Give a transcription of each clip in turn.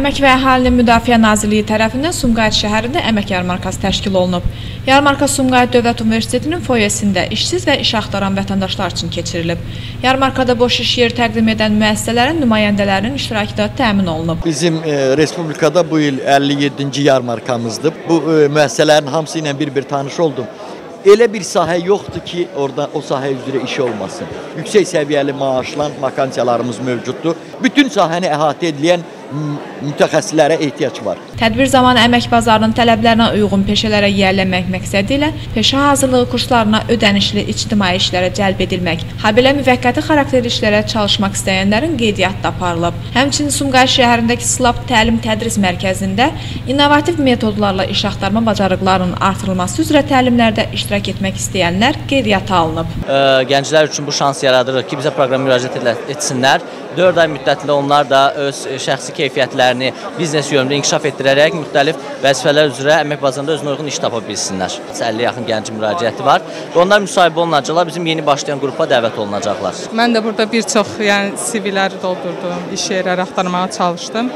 Əmək və Əhalinin Müdafiə Nazirliyi tərəfindən Sumqayıt şəhərində əmək yarmarkası təşkil olunub. Yarmarka Sumqayıt Dövlət Universitetinin foyesində işsiz və iş axtaran vətəndaşlar üçün keçirilib. Yarmarkada boş iş yeri təqdim edən müəssisələrin nümayəndələrinin iştirakı da təmin olunub. Bizim e, respublikada bu il 57-ci yarmarkamızdır. Bu e, müəssisələrin hamısı ilə bir-bir tanış oldum. Elə bir sahə yoxdur ki, orada o sahə üzrə iş olmasın. Yüksək səviyyəli maaşlan vakansiyalarımız mövcuddur. Bütün sahəni əhatə edilən mütəxəssislərə ehtiyac var. Tədbir zamanı əmək bazarının tələblərinə uyğun peşələrə yiyələnmək məqsədi ilə peşə hazırlığı kurslarına ödənişli ictimai işlərə cəlb edilmək, habelə müvəqqəti xarakterli işlərə çalışmaq istəyənlərin qeydiyyatda aparılıb. Həmçinin Sumqayıt şəhərindəki SLAP təlim-tədris mərkəzində innovativ metodlarla iş axtarma bacarıqlarının artırılması üzrə təlimlərdə iştirak etmək istəyənlər qeydiyyata alınıb. Gənclər üçün bu şans yaradırıq ki, bizə proqrama müraciət etsinlər. 4 ay müddətli onlar da öz şəxsi keyfiyyətlərini biznes yönümdə inkişaf etdirərək müxtəlif vəzifələr üzrə əmək bazarında özünə uyğun iş tapa bilsinlər. 50 yaxın gəncin müraciəti var və onlar müsahibə olunacaqlar, bizim yeni başlayan qrupa dəvət olunacaqlar. Mən də burada bir çox yəni CV-ləri doldurdum, iş yerləri axtarmağa çalışdım.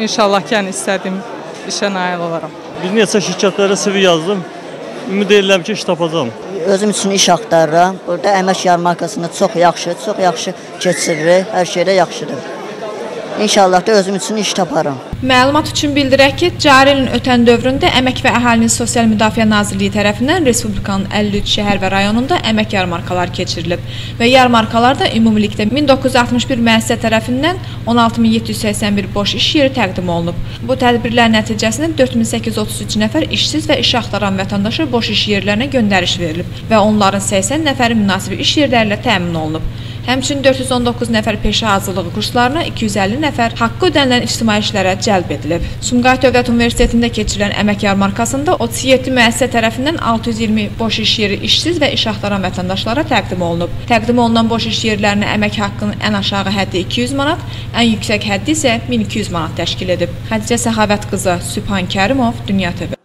İnşallah ki, yəni istədiyim işə nail olaram. Bir neçə şirkətlərə CV yazdım. Ümid edirəm ki, iş tapacağam özüm üçün iş axtarıram. Burada əmək yarmarkasında çox yaxşı, çox yaxşı keçiririk. Hər şeydə yaxşıdır. İnşallah da özüm üçün iş taparam. Məlumat üçün bildirək ki, cari ilin ötən dövründə Əmək və Əhalinin Sosial Müdafiə Nazirliyi tərəfindən Respublikanın 53 şəhər və rayonunda əmək yarmarkalar keçirilib və yarmarkalarda ümumilikdə 1961 müəssisə tərəfindən 16781 boş iş yeri təqdim olunub. Bu tədbirlər nəticəsində 4833 nəfər işsiz və iş axtaran vətəndaşa boş iş yerlərinə göndəriş verilib və onların 80 nəfəri münasib iş yerləri ilə təmin olunub. Həmçinin 419 nəfər peşə hazırlığı kurslarına, 250 nəfər haqqı ödənilən ictimai işlərə cəlb edilib. Sumqayıt Dövlət Universitetində keçirilən əmək yarmarkasında 37 müəssisə tərəfindən 620 boş iş yeri işsiz və iş axtaran vətəndaşlara təqdim olunub. Təqdim olunan boş iş yerlərinə əmək haqqının ən aşağı həddi 200 manat, ən yüksək həddi isə 1200 manat təşkil edib. Xədicə Səxavət qızı, Sübhan Kərimov, Dünya TV